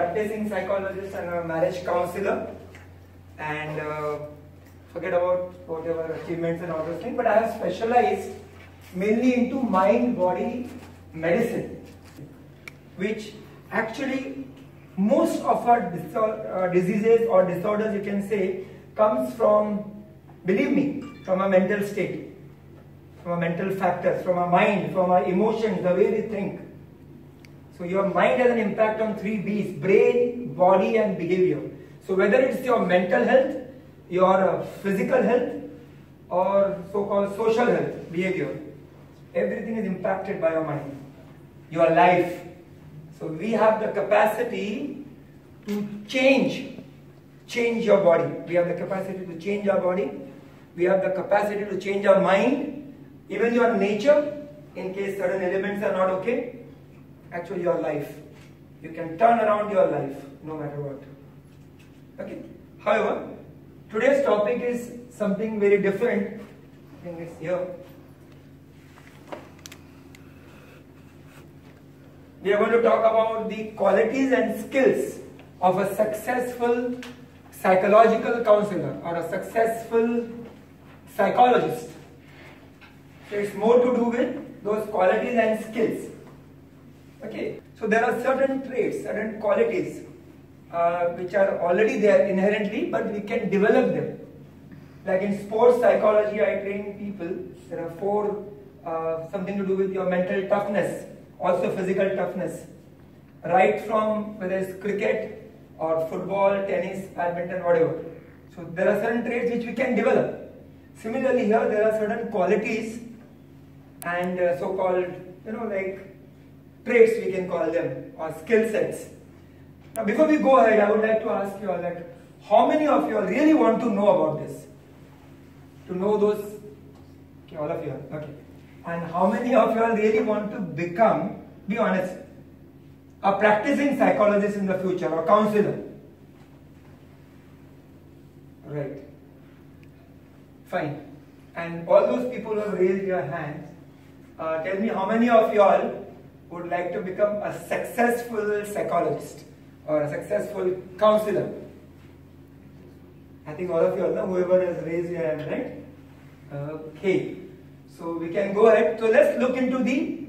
practicing psychologist and a marriage counselor. And uh, forget about whatever achievements and all those things. But I have specialized mainly into mind body medicine, which actually most of our uh, diseases or disorders, you can say, comes from, believe me, from a mental state, from a mental factors, from our mind, from our emotions, the way we think. So your mind has an impact on three B's, brain, body and behavior. So whether it's your mental health, your uh, physical health or so-called social health, behavior, everything is impacted by your mind, your life. So we have the capacity to change, change your body. We have the capacity to change our body. We have the capacity to change our mind, even your nature, in case certain elements are not okay actually your life. You can turn around your life no matter what. Okay. However, today's topic is something very different. I think it's here. We are going to talk about the qualities and skills of a successful psychological counselor or a successful psychologist. So it's more to do with those qualities and skills. Okay, so there are certain traits, certain qualities uh, which are already there inherently, but we can develop them. Like in sports psychology, I train people. There are four, uh, something to do with your mental toughness, also physical toughness. Right from whether it's cricket or football, tennis, badminton, whatever. So there are certain traits which we can develop. Similarly here, there are certain qualities and uh, so-called, you know, like traits we can call them or skill sets. Now before we go ahead, I would like to ask you all that how many of you all really want to know about this? To know those, okay, all of you, okay. And how many of you all really want to become, be honest, a practicing psychologist in the future or counselor? Right. Fine. And all those people who raised your hands, uh, tell me how many of you all would like to become a successful psychologist or a successful counselor. I think all of you all know, whoever has raised your hand, right? Okay. So we can go ahead. So let's look into the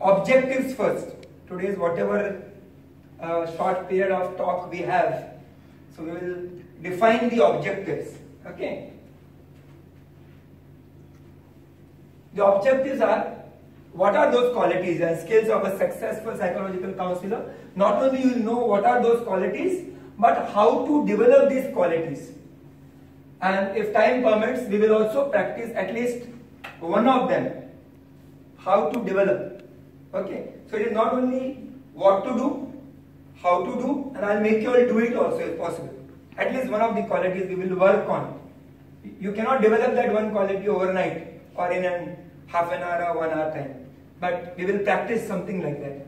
objectives first. Today's whatever uh, short period of talk we have. So we will define the objectives. Okay. The objectives are what are those qualities and skills of a successful psychological counselor? Not only you know what are those qualities, but how to develop these qualities. And if time permits, we will also practice at least one of them. How to develop. Okay. So it is not only what to do, how to do, and I'll make you all do it also if possible. At least one of the qualities we will work on. You cannot develop that one quality overnight or in an half an hour or one hour time. But we will practice something like that.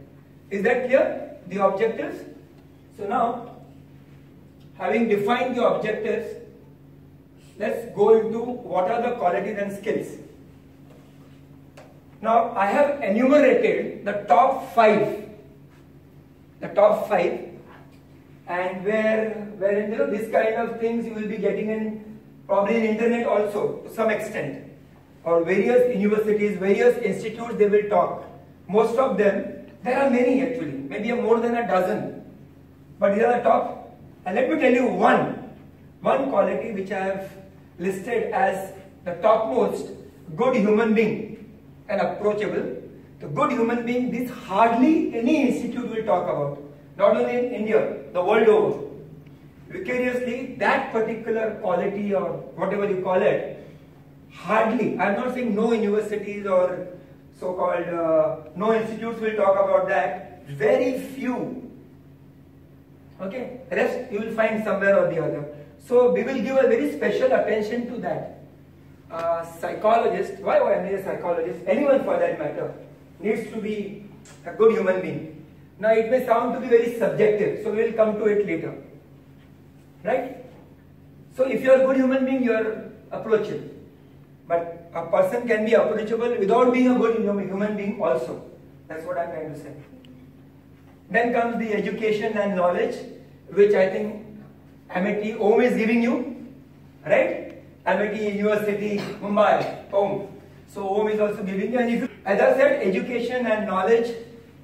Is that clear? The objectives? So now, having defined the objectives, let's go into what are the qualities and skills. Now, I have enumerated the top five. The top five and where, where you know, this kind of things you will be getting in probably in internet also to some extent or various universities, various institutes, they will talk. Most of them, there are many actually, maybe more than a dozen. But these are the top. And let me tell you one, one quality which I have listed as the topmost good human being and approachable. The good human being, this hardly any institute will talk about. Not only in India, the world over. Vicariously, that particular quality or whatever you call it, hardly, I'm not saying no universities or so-called uh, no institutes will talk about that, very few. Okay, rest you will find somewhere or the other. So we will give a very special attention to that. Uh, psychologist, why why I a psychologist, anyone for that matter, needs to be a good human being. Now it may sound to be very subjective, so we will come to it later. Right? So if you are a good human being, you are approachable. But a person can be approachable without being a good human being also. That's what I'm trying to say. Then comes the education and knowledge, which I think Amity OM is giving you, right? Amity University, Mumbai, OM. So OM is also giving you, and if you, as I said, education and knowledge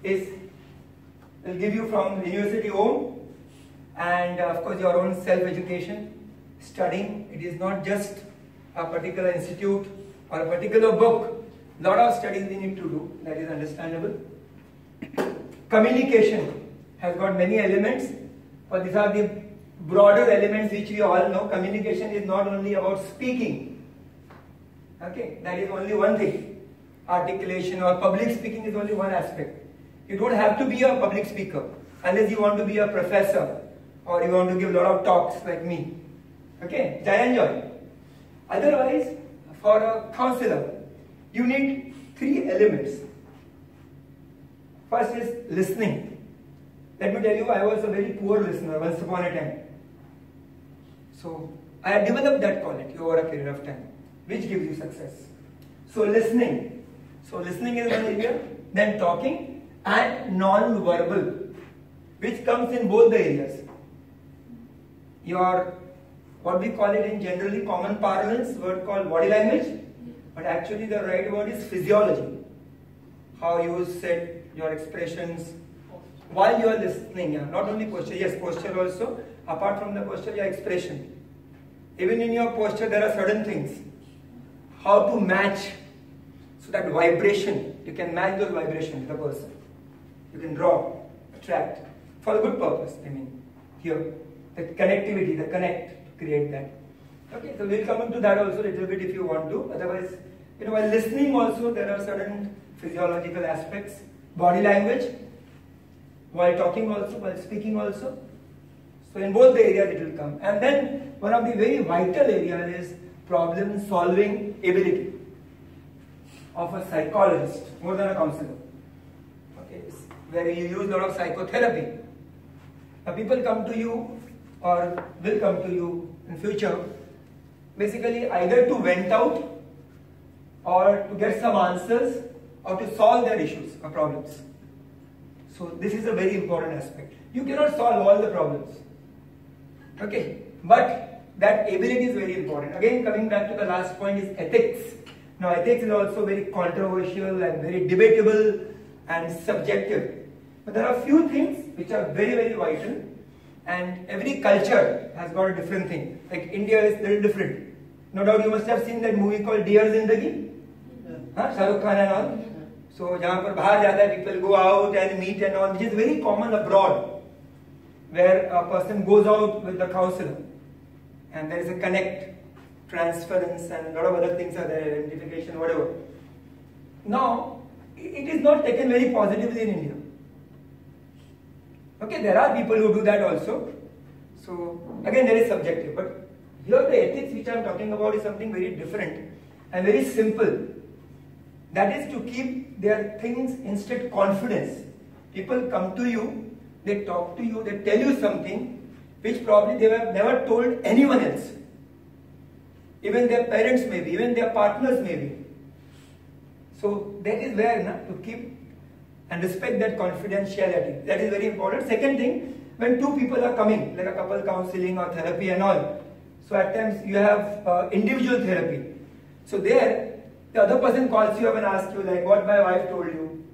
is will give you from University OM, and of course your own self-education, studying. It is not just a particular institute or a particular book. Lot of studies we need to do. That is understandable. Communication has got many elements, but these are the broader elements which we all know. Communication is not only about speaking. Okay, that is only one thing. Articulation or public speaking is only one aspect. You don't have to be a public speaker unless you want to be a professor or you want to give a lot of talks like me. Okay, I enjoy. Otherwise, for a counselor, you need three elements. First is listening. Let me tell you, I was a very poor listener once upon a time. So, I developed that quality over a period of time, which gives you success. So, listening. So, listening is one area, then talking and non-verbal, which comes in both the areas. Your, what we call it in generally common parlance, word called body language, but actually the right word is physiology. How you said your expressions while you are listening, yeah, not only posture, yes, posture also, apart from the posture, your expression. Even in your posture, there are certain things. How to match, so that vibration, you can match those vibrations with the person. You can draw, attract, for a good purpose, I mean, here. The connectivity, the connect, create that. Okay, so we'll come into that also a little bit if you want to. Otherwise, you know, while listening also, there are certain physiological aspects. Body language, while talking also, while speaking also. So in both the areas it will come. And then one of the very vital areas is problem solving ability of a psychologist more than a counselor. Okay, where you use a lot of psychotherapy. Now people come to you or will come to you in future basically either to vent out or to get some answers or to solve their issues or problems. So this is a very important aspect. You cannot solve all the problems. Okay, but that ability is very important. Again, coming back to the last point is ethics. Now, ethics is also very controversial and very debatable and subjective. But there are few things which are very, very vital and every culture has got a different thing. Like India is very different. No doubt you must have seen that movie called Dear Zindagi. Huh? Shahrukh Khan and all. So, जहाँ पर बाहर जाता है, people go out and meet and all, which is very common abroad, where a person goes out with the counselor, and there is a connect, transference, and a lot of other things are there, identification, whatever. Now, it is not taken very positively in India. Okay, there are people who do that also. So, again, there is subjective, but here the ethics which I am talking about is something very different and very simple. That is to keep their things instead confidence. People come to you, they talk to you, they tell you something which probably they have never told anyone else. Even their parents maybe, even their partners maybe. So that is where na, to keep and respect that confidentiality. That is very important. Second thing, when two people are coming, like a couple counseling or therapy and all, so at times you have uh, individual therapy. So there, the other person calls you up and asks you like what my wife told you.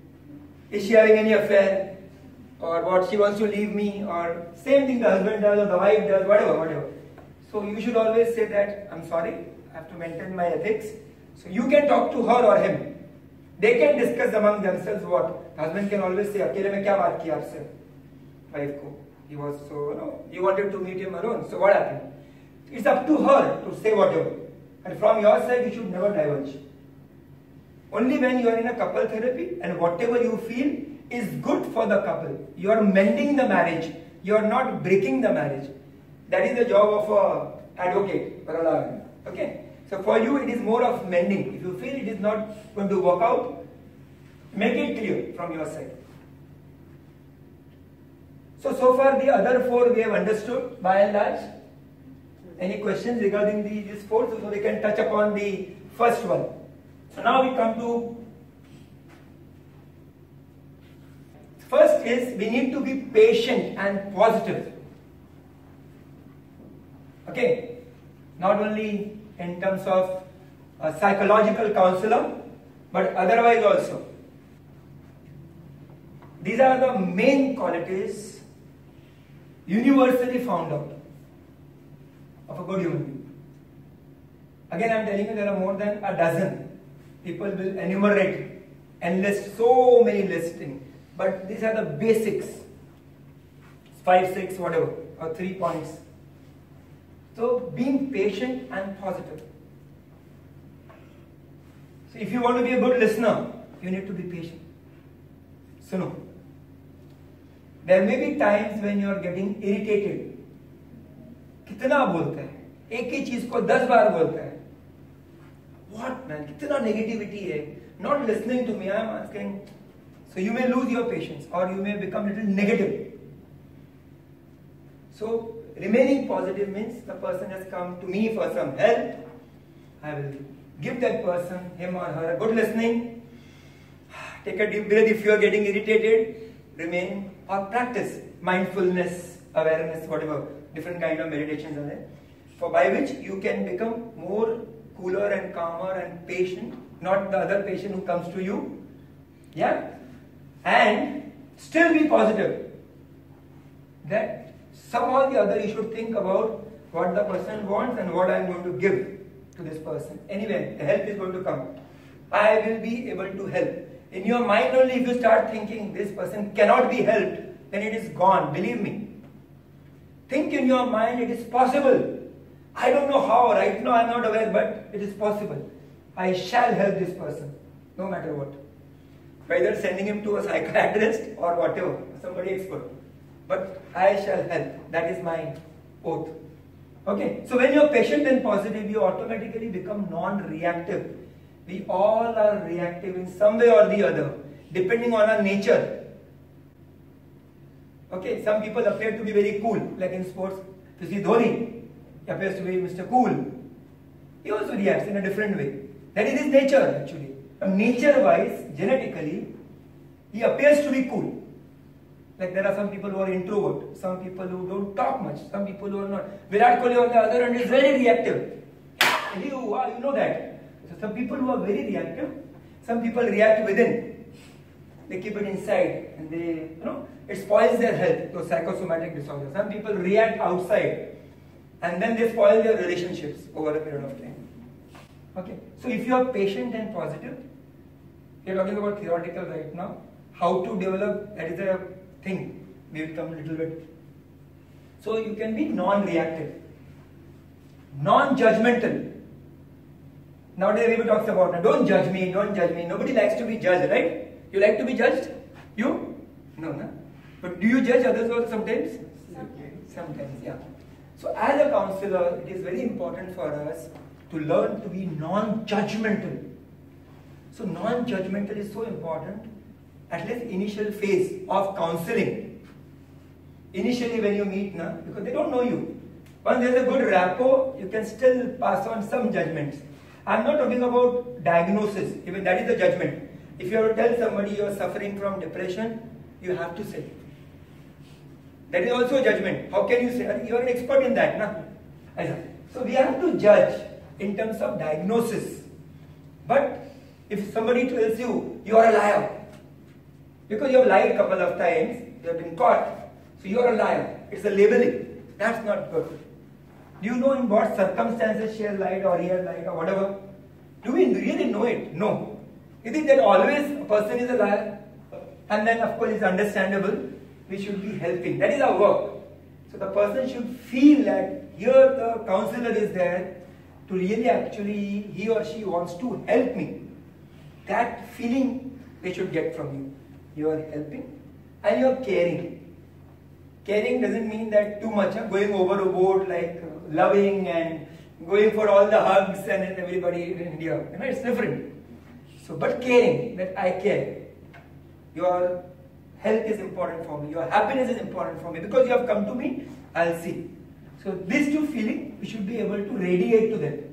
Is she having any affair? Or what she wants to leave me? Or same thing the husband does or the wife does, whatever, whatever. So you should always say that, I'm sorry, I have to maintain my ethics. So you can talk to her or him They can discuss among themselves what. The husband can always say, अकेले में क्या बात की आपसे? Wife को. He was so, you know, you wanted to meet him alone. So what happened? It's up to her to say whatever. And from your side, you should never diverge. Only when you are in a couple therapy and whatever you feel is good for the couple, you are mending the marriage, you are not breaking the marriage. That is the job of a advocate or a lawyer. Okay? So for you it is more of mending. If you feel it is not going to work out, make it clear from your side. So, so far the other four we have understood by and large. Any questions regarding the, these four? So we can touch upon the first one. So now we come to first First is we need to be patient and positive. Okay, not only in terms of a psychological counselor, but otherwise also. These are the main qualities universally found out of a good human being. Again, I am telling you there are more than a dozen. People will enumerate and list so many listings, but these are the basics. Five, six, whatever, or three points. So being patient and positive. So if you want to be a good listener, you need to be patient. So no. There may be times when you are getting irritated. कितना बोलते हैं एक ही चीज़ को दस बार बोलते हैं What man? कितना negativity है? Not listening to me. I am asking. So you may lose your patience or you may become little negative. So remaining positive means the person has come to me for some help. I will give that person, him or her, a good listening. Take a deep breath if you are getting irritated. Remain or practice mindfulness, awareness, whatever different kind of meditations are there. For by which you can become more cooler and calmer and patient, not the other patient who comes to you. Yeah? And still be positive. That somehow or the other you should think about what the person wants and what I am going to give to this person. Anyway, the help is going to come. I will be able to help. In your mind only, if you start thinking this person cannot be helped, then it is gone. Believe me. Think in your mind it is possible. I don't know how, right now I am not aware, but it is possible. I shall help this person, no matter what. Whether sending him to a psychiatrist or whatever, somebody expert. But I shall help. That is my oath. Okay, so when you're patient and positive, you automatically become non-reactive. We all are reactive in some way or the other, depending on our nature. Okay, some people appear to be very cool, like in sports. You see Dhoni, he appears to be Mr. Cool. He also reacts in a different way. That is his nature actually. Nature-wise, genetically, he appears to be cool. Like there are some people who are introvert, some people who don't talk much, some people who are not. Virat Kohli on the other hand is very reactive. You, wow, you know that. So some people who are very reactive, some people react within. They keep it inside and they, you know, it spoils their health, those psychosomatic disorders. Some people react outside and then they spoil their relationships over a period of time. Okay, so if you are patient and positive, are talking about theoretical right now. How to develop, that is a thing. We become a little bit. So you can be non-reactive, non-judgmental. Nowadays everybody talks about, don't judge me, don't judge me. Nobody likes to be judged, right? You like to be judged? You? No, no. But do you judge others also sometimes? Sometimes. Sometimes, yeah. So as a counselor, it is very important for us to learn to be non-judgmental. So non-judgmental is so important, at least initial phase of counseling. Initially when you meet, na, because they don't know you. Once there's a good rapport, you can still pass on some judgments. I'm not talking about diagnosis, even that is a judgment. If you have to tell somebody you are suffering from depression, you have to say. That is also a judgment. How can you say? You are an expert in that. Na? So we have to judge in terms of diagnosis. But if somebody tells you, you are a liar, because you have lied a couple of times, you have been caught, so you are a liar. It's a labeling. That's not good. Do you know in what circumstances she has lied or he has lied or whatever? Do we really know it? No. Is it that always a person is a liar? And then of course it's understandable, we should be helping. That is our work. So the person should feel that here the counselor is there to really actually, he or she wants to help me. That feeling they should get from you. You are helping and you are caring. Caring doesn't mean that too much, huh? going overboard like uh, loving and going for all the hugs and everybody in India. You know, it's different. So, but caring, that I care. Your health is important for me. Your happiness is important for me. Because you have come to me, I'll see. So these two feelings, we should be able to radiate to them.